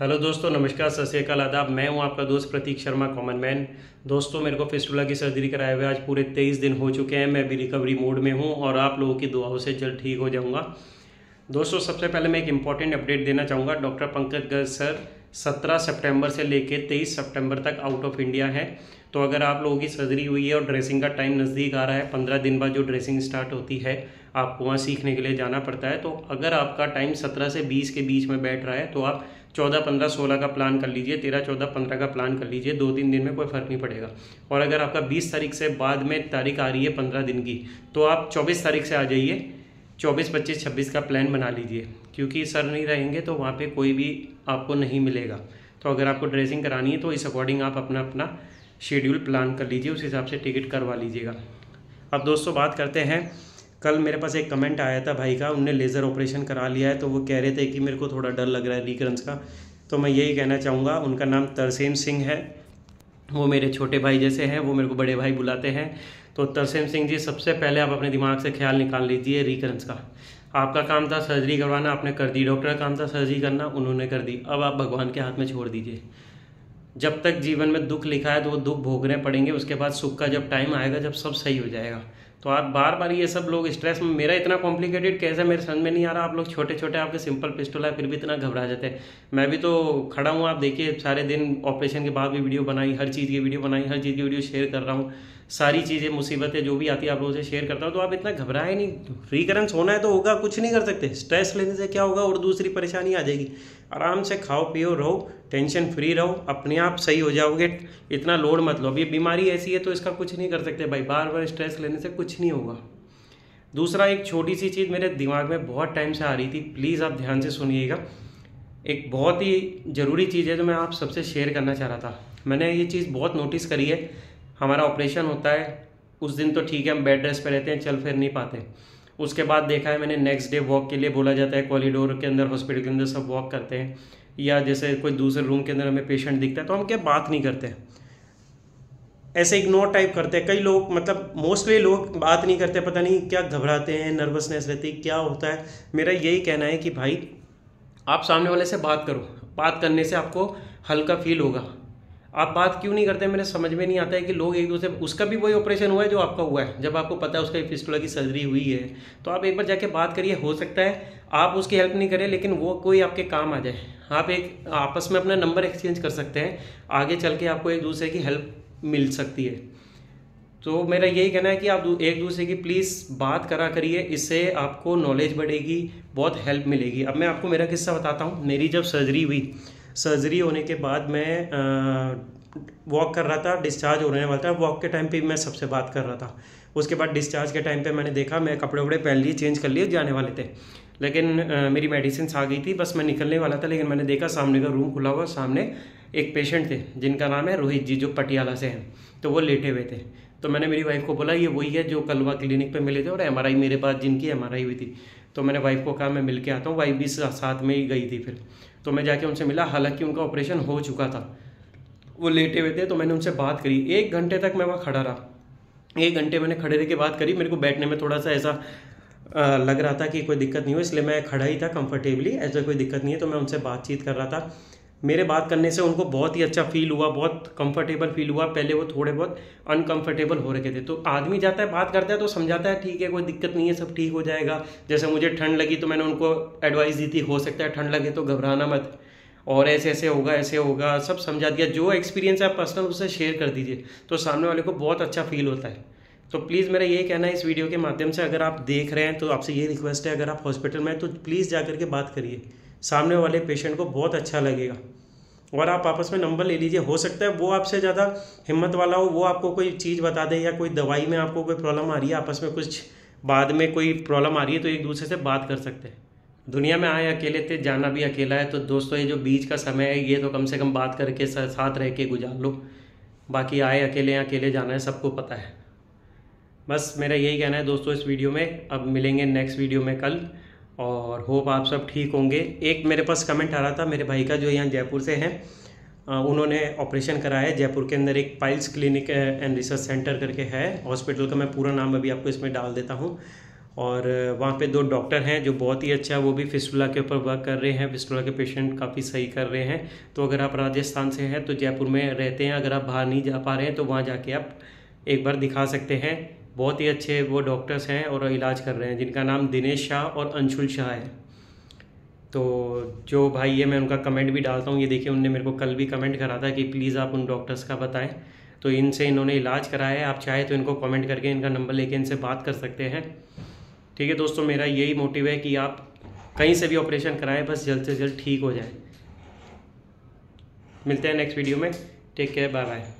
Hello दोस्तों, नमस्कार, सत श्रीकाल आदाब। मैं हूँ आपका दोस्त प्रतीक शर्मा कॉमन मैन दोस्तों, मेरे को फिस्टुला की सर्जरी कराए हुए आज पूरे तेईस दिन हो चुके हैं। मैं भी रिकवरी मोड में हूँ और आप लोगों की दुआओं से जल्द ठीक हो जाऊँगा। दोस्तों, सबसे पहले मैं एक इंपॉर्टेंट अपडेट देना चाहूँगा। डॉक्टर पंकज गर्ग सर 17 सितंबर से लेके 23 सितंबर तक आउट ऑफ़ इंडिया है। तो अगर आप लोगों की सर्जरी हुई है और ड्रेसिंग का टाइम नज़दीक आ रहा है, पंद्रह दिन बाद जो ड्रेसिंग स्टार्ट होती है, आपको वहाँ सीखने के लिए जाना पड़ता है। तो अगर आपका टाइम सत्रह से बीस के बीच में बैठ रहा है तो आप चौदह पंद्रह सोलह का प्लान कर लीजिए, तेरह चौदह पंद्रह का प्लान कर लीजिए, दो तीन दिन में कोई फ़र्क नहीं पड़ेगा। और अगर आपका बीस तारीख से बाद में तारीख आ रही है पंद्रह दिन की तो आप चौबीस तारीख से आ जाइए, चौबीस पच्चीस छब्बीस का प्लान बना लीजिए। क्योंकि सर नहीं रहेंगे तो वहाँ पे कोई भी आपको नहीं मिलेगा। तो अगर आपको ड्रेसिंग करानी है तो इस अकॉर्डिंग आप अपना अपना शेड्यूल प्लान कर लीजिए, उस हिसाब से टिकट करवा लीजिएगा। अब दोस्तों बात करते हैं कल मेरे पास एक कमेंट आया था भाई का, उनने लेज़र ऑपरेशन करा लिया है तो वो कह रहे थे कि मेरे को थोड़ा डर लग रहा है रिकरेंस का। तो मैं यही कहना चाहूँगा, उनका नाम तरसेम सिंह है। वो मेरे छोटे भाई जैसे हैं, वो मेरे को बड़े भाई बुलाते हैं। तो तरसेम सिंह जी, सबसे पहले आप अपने दिमाग से ख्याल निकाल लीजिए रिकरेंस का। आपका काम था सर्जरी करवाना, आपने कर दी। डॉक्टर का काम था सर्जरी करना, उन्होंने कर दी। अब आप भगवान के हाथ में छोड़ दीजिए। जब तक जीवन में दुख लिखा है तो वो दुख भोगने पड़ेंगे। उसके बाद सुख का जब टाइम आएगा, जब सब सही हो जाएगा। तो आप बार बार ये सब लोग स्ट्रेस में, मेरा इतना कॉम्प्लिकेटेड कैसे मेरे समझ में नहीं आ रहा, आप लोग छोटे छोटे आपके सिंपल पिस्टल है, फिर भी इतना घबरा जाते हैं। मैं भी तो खड़ा हूँ, आप देखिए, सारे दिन ऑपरेशन के बाद भी वीडियो बनाई, हर चीज़ की वीडियो बनाई, हर चीज़ की वीडियो शेयर कर रहा हूँ। सारी चीज़ें, मुसीबतें जो भी आती है, आप लोगों से शेयर करता हूँ तो आप इतना घबराए नहीं। रिकरेंस होना है तो होगा, कुछ नहीं कर सकते। स्ट्रेस लेने से क्या होगा? और दूसरी परेशानी आ जाएगी। आराम से खाओ, पियो, रहो टेंशन फ्री रहो, अपने आप सही हो जाओगे। इतना लोड मत लो। अब ये बीमारी ऐसी है तो इसका कुछ नहीं कर सकते भाई। बार बार स्ट्रेस लेने से कुछ नहीं होगा। दूसरा, एक छोटी सी चीज़ मेरे दिमाग में बहुत टाइम से आ रही थी। प्लीज़ आप ध्यान से सुनिएगा। एक बहुत ही ज़रूरी चीज़ है जो मैं आप सबसे शेयर करना चाह रहा था। मैंने ये चीज़ बहुत नोटिस करी है। हमारा ऑपरेशन होता है, उस दिन तो ठीक है, हम बेड रेस्ट पे रहते हैं, चल फिर नहीं पाते। उसके बाद देखा है मैंने नेक्स्ट डे वॉक के लिए बोला जाता है कॉरिडोर के अंदर हॉस्पिटल के अंदर सब वॉक करते हैं। या जैसे कोई दूसरे रूम के अंदर हमें पेशेंट दिखता है तो हम क्या बात नहीं करते ऐसे इग्नोर टाइप करते हैं। कई लोग मतलब मोस्टली लोग बात नहीं करते, पता नहीं क्या घबराते हैं नर्वसनेस रहती है, क्या होता है। मेरा यही कहना है कि भाई, आप सामने वाले से बात करो। बात करने से आपको हल्का फील होगा। आप बात क्यों नहीं करते मेरे समझ में नहीं आता है कि लोग एक दूसरे, उसका भी वही ऑपरेशन हुआ है जो आपका हुआ है। जब आपको पता है उसका फिस्टुला की सर्जरी हुई है तो आप एक बार जाके बात करिए, हो सकता है आप उसकी हेल्प नहीं करें, लेकिन वो कोई आपके काम आ जाए। आप एक, आपस में अपना नंबर एक्सचेंज कर सकते हैं, आगे चल के आपको एक दूसरे की हेल्प मिल सकती है। तो मेरा यही कहना है कि आप एक दूसरे की प्लीज़ बात करा करिए, इससे आपको नॉलेज बढ़ेगी, बहुत हेल्प मिलेगी। अब मैं आपको मेरा किस्सा बताता हूँ। मेरी जब सर्जरी हुई सर्जरी होने के बाद मैं वॉक कर रहा था डिस्चार्ज होने वाला था। वॉक के टाइम पे मैं सबसे बात कर रहा था। उसके बाद डिस्चार्ज के टाइम पे मैंने देखा मैं कपड़े वपड़े पहन लिए चेंज कर लिए जाने वाले थे। लेकिन आ, मेरी मेडिसिन आ गई थी बस मैं निकलने वाला था। लेकिन मैंने देखा सामने का रूम खुला हुआ सामने एक पेशेंट थे जिनका नाम है रोहित जी जो पटियाला से हैं। तो वो लेटे हुए थे। तो मैंने मेरी वाइफ को बोला ये वही है जो कलवा क्लिनिक पे मिले थे और एमआरआई मेरे पास जिनकी एमआरआई हुई थी। तो मैंने वाइफ को कहा, मैं मिल के आता हूँ। वाइफ भी साथ में ही गई थी फिर। तो मैं जाके उनसे मिला, हालाँकि उनका ऑपरेशन हो चुका था। वो लेटे हुए थे तो मैंने उनसे बात करी। एक घंटे तक मैं वहाँ खड़ा रहा। एक घंटे मैंने खड़े रह के बात करी। मेरे को बैठने में थोड़ा सा ऐसा लग रहा था कि कोई दिक्कत नहीं हो इसलिए मैं खड़ा ही था कंफर्टेबली ऐसा कोई दिक्कत नहीं है तो मैं उनसे बातचीत कर रहा था। मेरे बात करने से उनको बहुत ही अच्छा फील हुआ, बहुत कंफर्टेबल फील हुआ। पहले वो थोड़े बहुत अनकंफर्टेबल हो रखे थे। तो आदमी जाता है, बात करता है तो समझाता है, ठीक है, कोई दिक्कत नहीं है, सब ठीक हो जाएगा। जैसे मुझे ठंड लगी तो मैंने उनको एडवाइस दी थी, हो सकता है ठंड लगे तो घबराना मत। और ऐसे ऐसे होगा ऐसे होगा, सब समझा दिया। जो एक्सपीरियंस है आप पर्सनल उससे शेयर कर दीजिए। तो सामने वाले को बहुत अच्छा फील होता है। तो प्लीज़ मेरा ये कहना है इस वीडियो के माध्यम से। अगर आप देख रहे हैं तो आपसे ये रिक्वेस्ट है, अगर आप हॉस्पिटल में हैं तो प्लीज़ जा करके बात करिए। सामने वाले पेशेंट को बहुत अच्छा लगेगा। और आप आपस में नंबर ले लीजिए, हो सकता है वो आपसे ज़्यादा हिम्मत वाला हो, वो आपको कोई चीज़ बता दे या कोई दवाई में आपको कोई प्रॉब्लम आ रही है, आपस में कुछ बाद में कोई प्रॉब्लम आ रही है तो एक दूसरे से बात कर सकते हैं। दुनिया में आए अकेले थे, जाना भी अकेला है तो दोस्तों, ये जो बीच का समय है, ये तो कम से कम बात करके साथ रह के गुजार लो। बाकी आए अकेले या अकेले जाना है, सबको पता है। बस मेरा यही कहना है दोस्तों, इस वीडियो में। अब मिलेंगे नेक्स्ट वीडियो में कल। और होप आप सब ठीक होंगे। एक मेरे पास कमेंट आ रहा था, मेरे भाई का जो यहाँ जयपुर से हैं उन्होंने ऑपरेशन कराया है। जयपुर के अंदर एक piles clinic and research centre करके है। हॉस्पिटल का मैं पूरा नाम अभी आपको इसमें डाल देता हूँ। और वहाँ पे दो डॉक्टर हैं जो बहुत ही अच्छा वो भी फिस्टुला के ऊपर वर्क कर रहे हैं। फिस्टुला के पेशेंट काफ़ी सही कर रहे हैं। तो अगर आप राजस्थान से हैं तो जयपुर में रहते हैं। अगर आप बाहर नहीं जा पा रहे हैं तो वहाँ जाके आप एक बार दिखा सकते हैं। बहुत ही अच्छे वो डॉक्टर्स हैं और इलाज कर रहे हैं, जिनका नाम दिनेश शाह और अंशुल शाह है। तो जो भाई है, मैं उनका कमेंट भी डालता हूँ। ये देखिए, उनने मेरे को कल भी कमेंट करा था कि प्लीज़ आप उन डॉक्टर्स का बताएँ। तो इनसे इन्होंने इलाज कराया है। आप चाहे तो इनको कमेंट करके इनका नंबर लेके इनसे बात कर सकते हैं। ठीक है दोस्तों, मेरा यही मोटिव है कि आप कहीं से भी ऑपरेशन कराएँ, बस जल्द से जल्द ठीक हो जाए। मिलते हैं नेक्स्ट वीडियो में। Take care bye bye